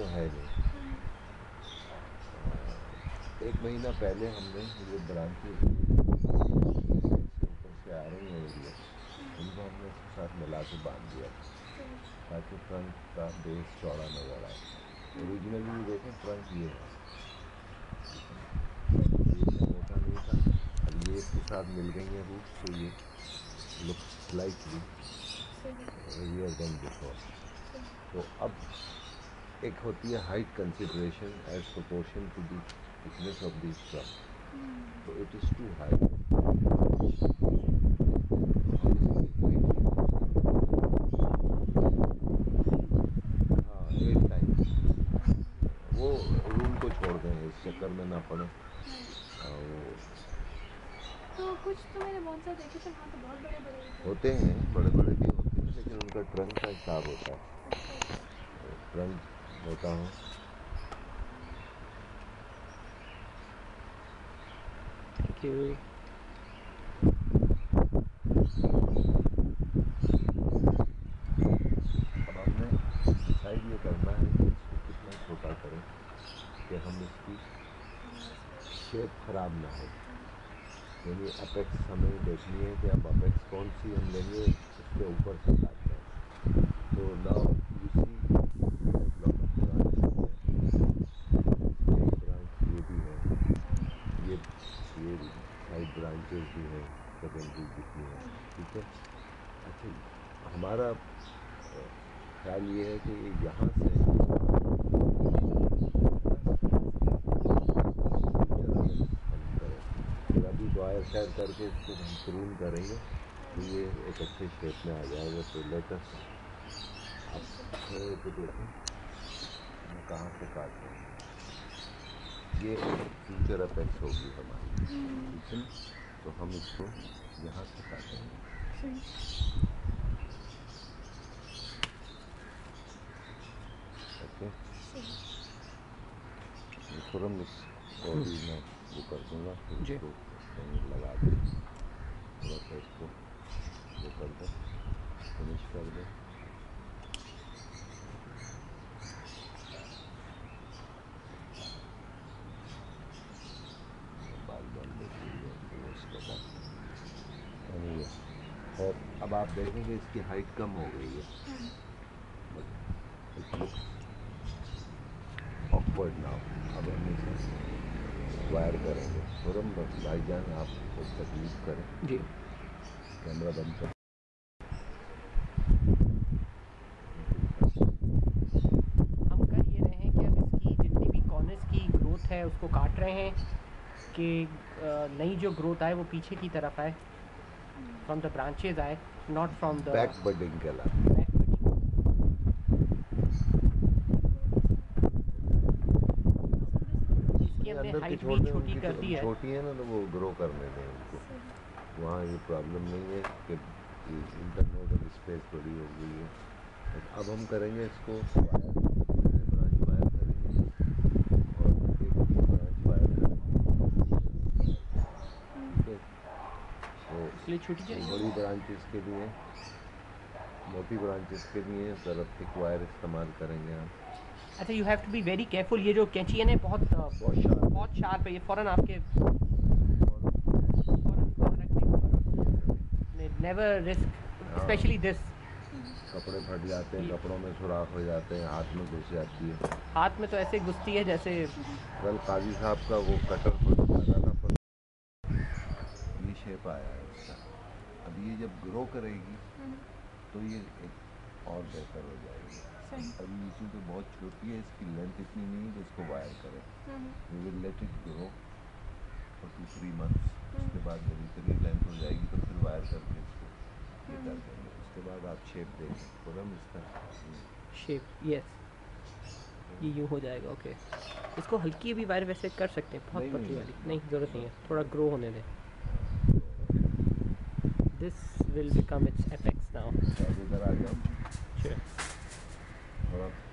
तो है नहीं। एक महीना पहले हमने ये ब्रांचेज ऊपर से आ रही हैं। एरिया उनको हमने उसके साथ मिला के बाँध दिया ताकि फ्रंट का बेस चौड़ा नज़र आए। ओरिजिनली ये देखें फ्रंट ये है। ये मोटा नहीं था। अब ये इसके साथ मिल गई है रूट तो ये look slightly heavier than before तो अब एक होती है height consideration as proportion to the thickness of the truck. So it is too high. हाँ, eight times. वो रूम को छोड़ दें इस चक्कर में ना पड़े तो कुछ तो मैंने बहुत देखे थे वहाँ तो बहुत बड़े बड़े होते हैं बड़े बड़े भी होते हैं लेकिन उनका ट्रंक का हिसाब होता है ट्रंक होता है थैंक यू अब हमने डिसाइड ये करना है कि इसको कितना छोटा करें कि हम इसकी शेप खराब ना हो यानी अपेक्स हमें देखनी है कि अब अपेक्स कौन सी हम लेंगे उसके ऊपर से काटते हैं तो नाउ यू सी ब्रांच ये भी है ये ये ब्रांचेस भी हैं सेकेंडरी जितनी है, ठीक है? अच्छा हमारा ख्याल ये है कि यहाँ से अभी वायर शेयर करके इसको हम प्रून करेंगे तो ये एक अच्छे शेप में आ जाएगा तो लेटेस्ट आप को देखें, मैं कहाँ से काट रहा हूँ। ये फ्यूचर अपेक्स होगी हमारी, ठीक है? तो हम इसको यहाँ से काटेंगे ओके। थोड़ा मिस और भी मैं वो कर दूँगा। इसको लगा के थोड़ा सा इसको वो कर दें फिनिश कर दें बाल बाल देखिए फिर उसके बाद Anyway, और अब आप देखेंगे इसकी हाइट कम हो गई है। ऑकवर्ड नाउ अब हम इसे वायर करेंगे। तुरंत भाईजान आप कुछ तकलीफ़ करें। जी। कैमरा बंद कर। हम कर ये रहे हैं कि अब इसकी जितनी भी कॉर्नर्स की ग्रोथ है उसको काट रहे हैं कि नई जो ग्रोथ आए वो पीछे की तरफ़ आए फ्रॉम द ब्रांचेज आए। Not from the back budding दें, छोटी कर दी है। छोटी है ना तो वो ग्रो करने दें उनको। वहाँ ये प्रॉब्लम नहीं है कि इंटरनेट स्पेस बड़ी हो गई है। अब हम करेंगे इसको वायर ब्रांच वायर करेंगे और एक ब्रांच वायर करेंगे ठीक है तो इसलिए छूट जाएगी? बड़ी ब्रांचेस के लिए मोटी ब्रांचेस के लिए ज़रा थिक वायर इस्तेमाल करेंगे हम अच्छा you have to be very careful ये जो कैंची है ना बहुत बहुत शार्प है। ये फ़ौरन आपके नेवर रिस्क स्पेशली दिस कपड़े फट जाते हैं कपड़ों में सुराख हो जाते हैं हाथ में घुस जाती है। हाथ में तो ऐसे घुसती है जैसे कल काजी साहब का वो कटर पर ये शेप आया है। ये जब ग्रो करेगी तो ये एक और बेहतर हो जाएगी। अभी ये चूँकि बहुत छोटी है इसकी लेंथ इतनी नहीं है कि इसको वायर करें। We will let it grow for two three months उसके बाद जब इतनी लेंथ हो जाएगी तो फिर वायर करके इसको ये कर देंगे। उसके बाद आप शेप देंगे तुरंत इसका शेप यस ये यूँ हो जाएगा ओके इसको हल्की भी वायर वैसे कर सकते हैं बहुत नहीं, पतली नहीं, वाली। नहीं। नहीं ज़रूरत नहीं है। थोड़ा ग्रो होने दें। This will become its apex now अब